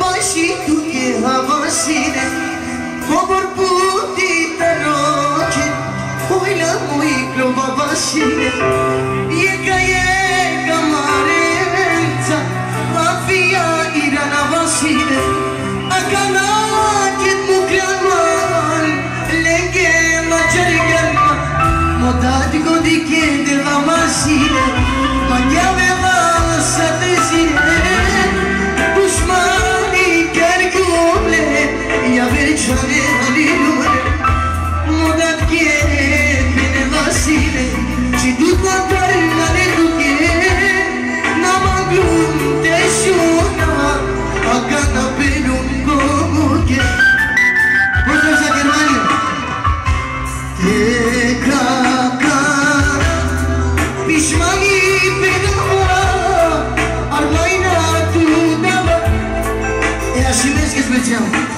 Bashi tu ke havasine Kobor puti taroche Hoila mui klova basine picioare alilor M-a dat ghiere mine Vasile Și du-te doar la reduche N-am agânte și una Agana pe lungo muche Mulțumesc, Germania! Te caca Pişmani Armaina tu dava E așa merge special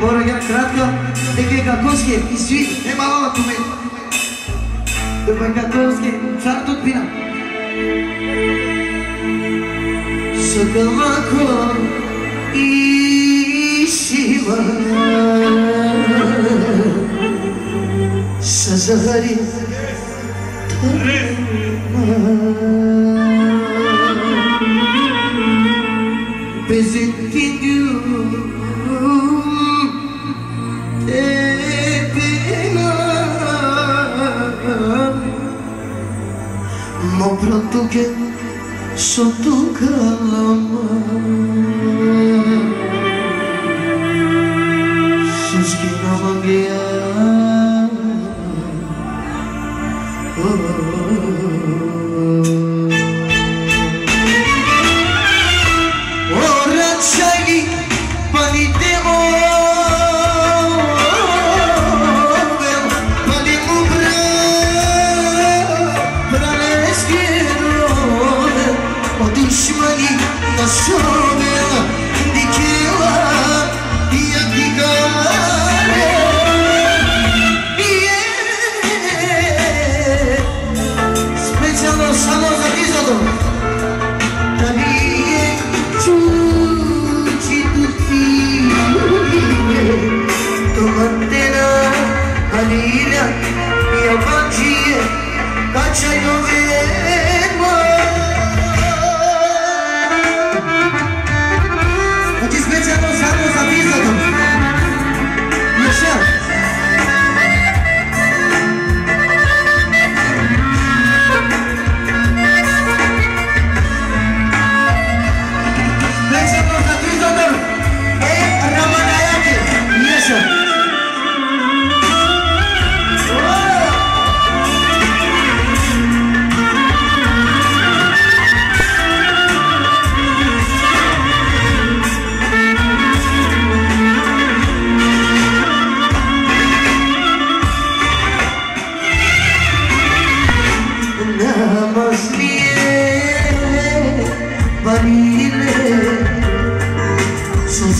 Τώρα για κράτο, έχει κακόσχε, η σφίτη, δεν μ' άλλα του με. Δεν μ' κακόσχε, σαν το πίνα. Σε καμάκο, η σύμβα, σαν ζαχαρίδα. Ma pronto che sotto calama Su schina manghia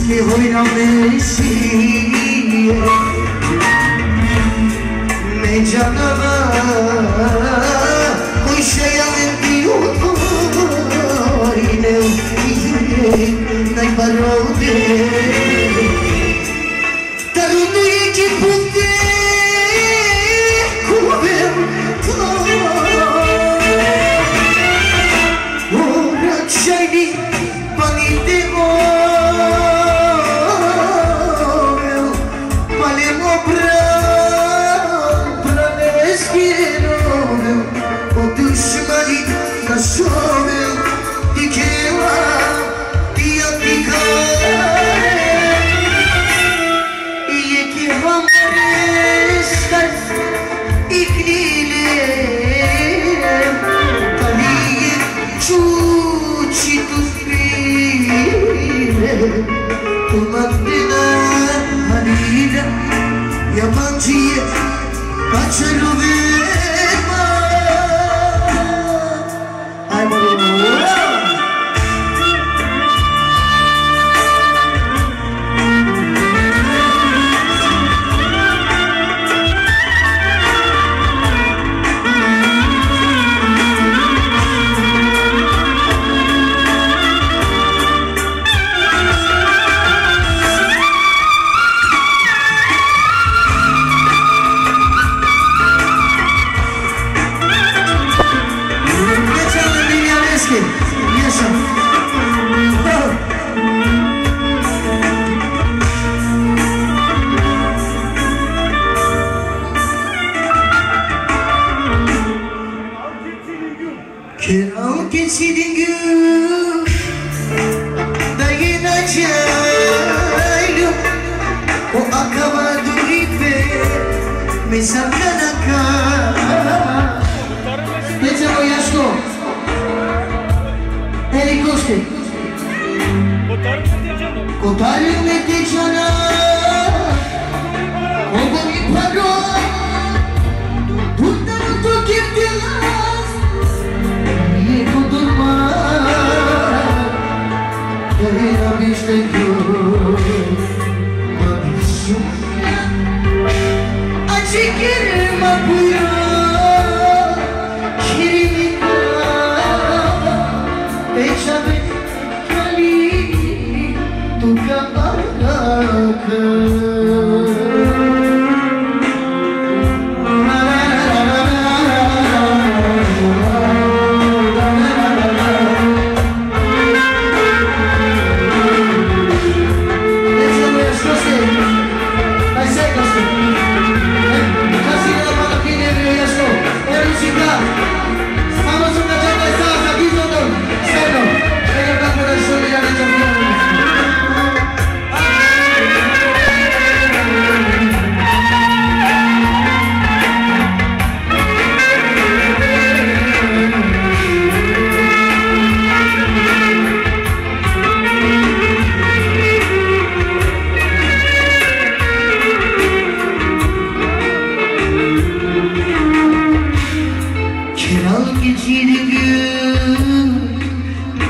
Shri হরিনামে জানাবা কইসাই আমি প্রিয় করিলেও নাই পারো দেয় Cobra! Yaşa Kiral kesidin gün Dayanacağım O akaba duripe Mesakanaka O barulho me deixa chorar Como me parou Por tanto que te las Me encontro mal Ainda me estendeu Uma missão Adquirir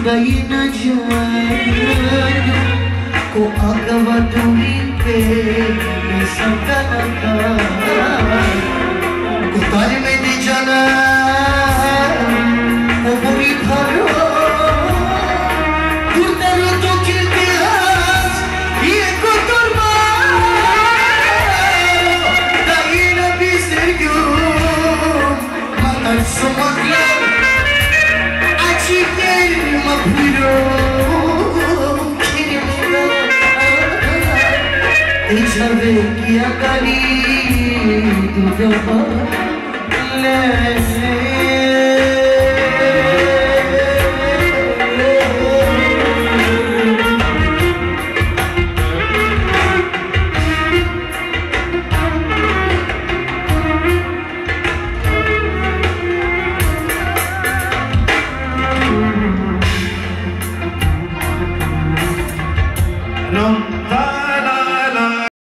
dayanacak Ko akaba durinte sakanaka Ko talimedi cana O buri pharo Kurtaru عايز بك يا قريب تفضل. لازم